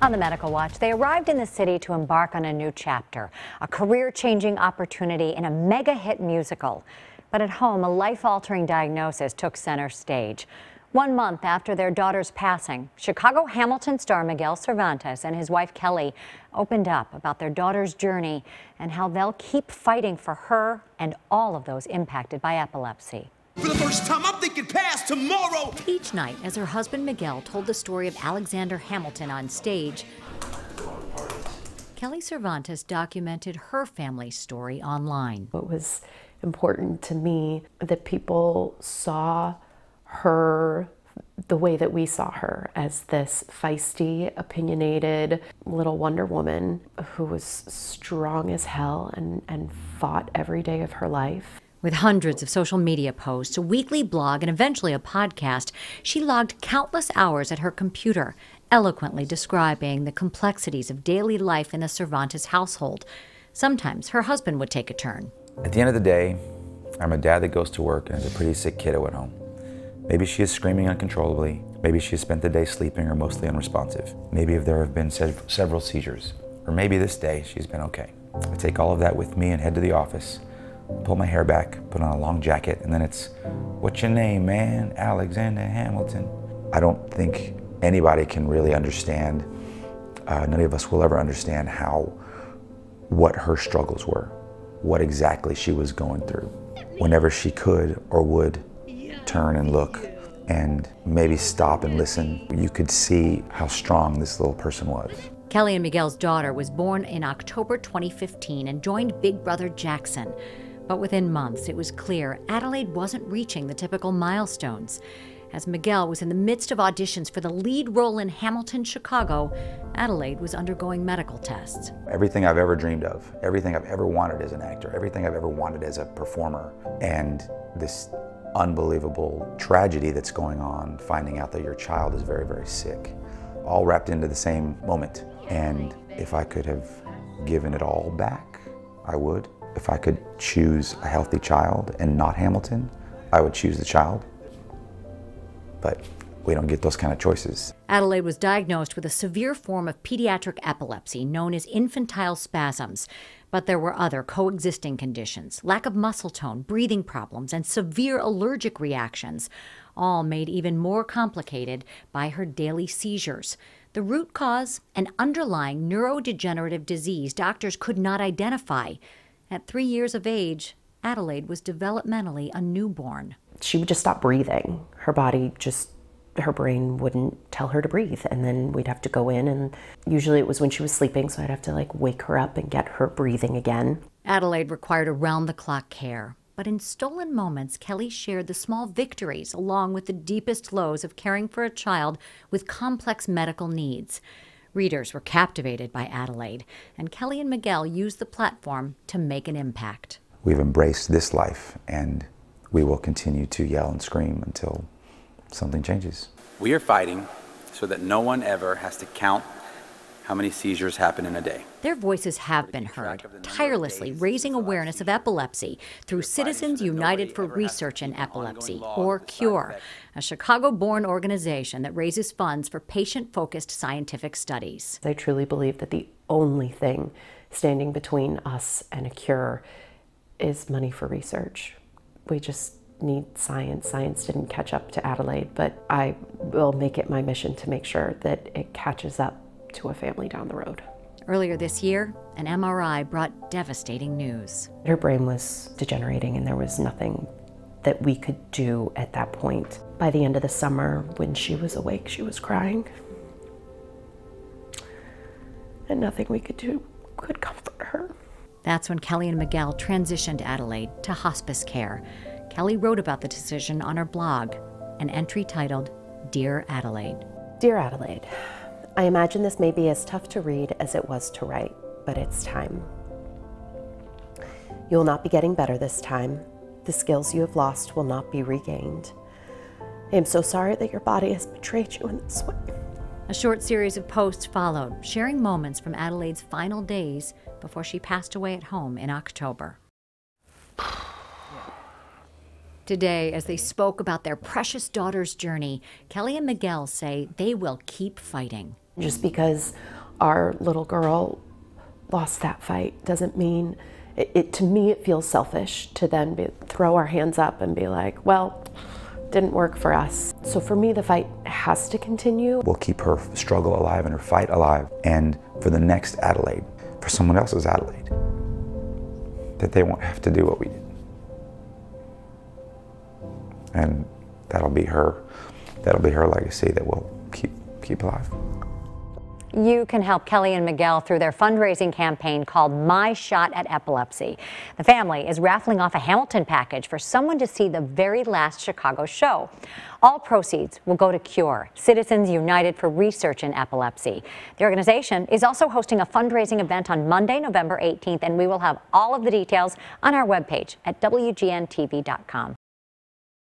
On the Medical Watch, they arrived in the city to embark on a new chapter, a career changing opportunity in a mega hit musical. But at home, a life altering diagnosis took center stage. One month after their daughter's passing, Chicago Hamilton star Miguel Cervantes and his wife Kelly opened up about their daughter's journey and how they'll keep fighting for her and all of those impacted by epilepsy. For the first time, I'm thinking past tomorrow. Each night, as her husband Miguel told the story of Alexander Hamilton on stage, Kelly Cervantes documented her family's story online. It was important to me that people saw her the way that we saw her as this feisty, opinionated little Wonder Woman who was strong as hell and, and fought every day of her life. With hundreds of social media posts, a weekly blog, and eventually a podcast, she logged countless hours at her computer, eloquently describing the complexities of daily life in the Cervantes household. Sometimes her husband would take a turn. At the end of the day, I'm a dad that goes to work and has a pretty sick kiddo at home. Maybe she is screaming uncontrollably. Maybe she has spent the day sleeping or mostly unresponsive. Maybe if there have been several seizures. Or maybe this day she's been okay. I take all of that with me and head to the office pull my hair back, put on a long jacket, and then it's, what's your name, man? Alexander Hamilton. I don't think anybody can really understand, uh, none of us will ever understand how, what her struggles were, what exactly she was going through. Whenever she could or would turn and look and maybe stop and listen, you could see how strong this little person was. Kelly and Miguel's daughter was born in October 2015 and joined Big Brother Jackson. But within months, it was clear Adelaide wasn't reaching the typical milestones. As Miguel was in the midst of auditions for the lead role in Hamilton, Chicago, Adelaide was undergoing medical tests. Everything I've ever dreamed of, everything I've ever wanted as an actor, everything I've ever wanted as a performer, and this unbelievable tragedy that's going on, finding out that your child is very, very sick, all wrapped into the same moment. And if I could have given it all back, I would. If I could choose a healthy child and not Hamilton, I would choose the child. But we don't get those kind of choices. Adelaide was diagnosed with a severe form of pediatric epilepsy known as infantile spasms. But there were other coexisting conditions lack of muscle tone, breathing problems, and severe allergic reactions, all made even more complicated by her daily seizures. The root cause, an underlying neurodegenerative disease doctors could not identify. At three years of age, Adelaide was developmentally a newborn. She would just stop breathing. Her body just, her brain wouldn't tell her to breathe. And then we'd have to go in, and usually it was when she was sleeping, so I'd have to like wake her up and get her breathing again. Adelaide required around the clock care. But in stolen moments, Kelly shared the small victories along with the deepest lows of caring for a child with complex medical needs. Readers were captivated by Adelaide, and Kelly and Miguel used the platform to make an impact. We've embraced this life, and we will continue to yell and scream until something changes. We are fighting so that no one ever has to count how many seizures happen in a day. Their voices have been heard, tirelessly raising awareness of epilepsy through Citizens United for Research in Epilepsy, or CURE, a Chicago born organization that raises funds for patient focused scientific studies. I truly believe that the only thing standing between us and a cure is money for research. We just need science. Science didn't catch up to Adelaide, but I will make it my mission to make sure that it catches up to a family down the road. Earlier this year, an MRI brought devastating news. Her brain was degenerating, and there was nothing that we could do at that point. By the end of the summer, when she was awake, she was crying. And nothing we could do could comfort her. That's when Kelly and Miguel transitioned Adelaide to hospice care. Kelly wrote about the decision on her blog, an entry titled Dear Adelaide. Dear Adelaide, I imagine this may be as tough to read as it was to write, but it's time. You will not be getting better this time. The skills you have lost will not be regained. I am so sorry that your body has betrayed you in this way. A short series of posts followed, sharing moments from Adelaide's final days before she passed away at home in October. Today, as they spoke about their precious daughter's journey, Kelly and Miguel say they will keep fighting. Just because our little girl lost that fight doesn't mean it, it to me it feels selfish to then be, throw our hands up and be like well didn't work for us so for me the fight has to continue We'll keep her struggle alive and her fight alive. And for the next Adelaide, for someone else's Adelaide, that they won't have to do what we did. And that'll be her, that'll be her legacy that we'll keep keep alive. You can help Kelly and Miguel through their fundraising campaign called My Shot at Epilepsy. The family is raffling off a Hamilton package for someone to see the very last Chicago show. All proceeds will go to CURE, Citizens United for Research in Epilepsy. The organization is also hosting a fundraising event on Monday, November 18th, and we will have all of the details on our webpage at WGNTV.com.